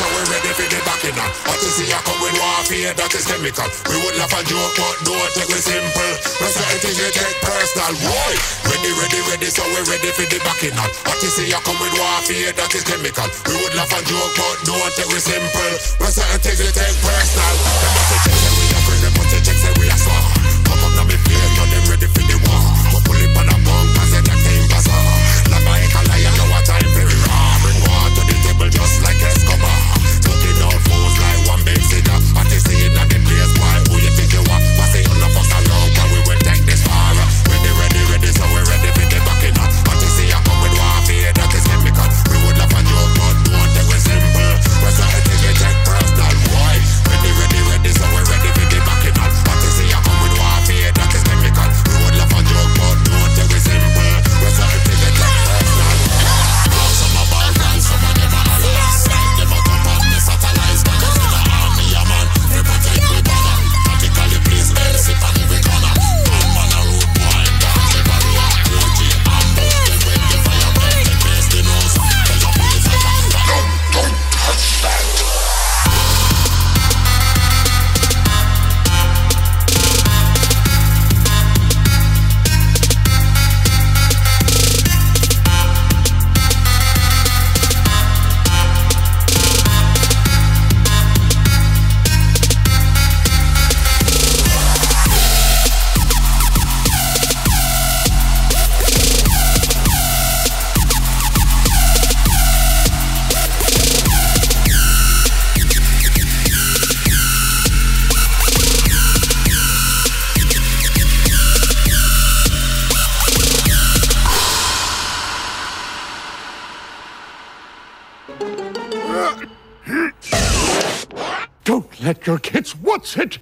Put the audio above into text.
So we ready for the back in now. What you see I come with warfare that is chemical. We would laugh a joke, but don't take it simple. That's the thing you take personal. Why? Ready, ready, ready, so we ready for the back in now. What you see I come with warfare that is chemical. We would laugh a joke, but don't take it simple. That's the thing you take personal. The must check that we are free, The must check that we are strong. Don't let your kids what's it.